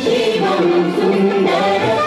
hy vọng dùng đời đất